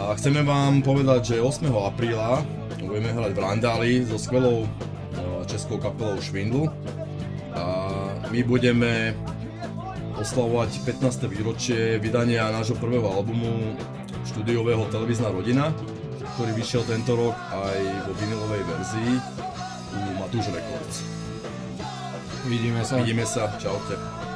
A chceme vám povedať, že 8. apríla budeme hrať v Randáli so skvelou e, českou kapelou Švindlu. A my budeme oslavovať 15. výročie vydania nášho prvého albumu štúdiového Televízna rodina, ktorý vyšiel tento rok aj vo vinilovej verzii u Matúš Records. Vidíme sa. Vidíme sa, čaute.